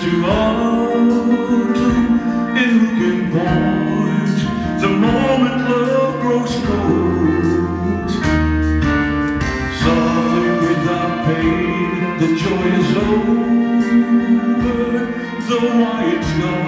to autumn and who can point the moment love grows cold. Softly without pain the joy is over though why it's not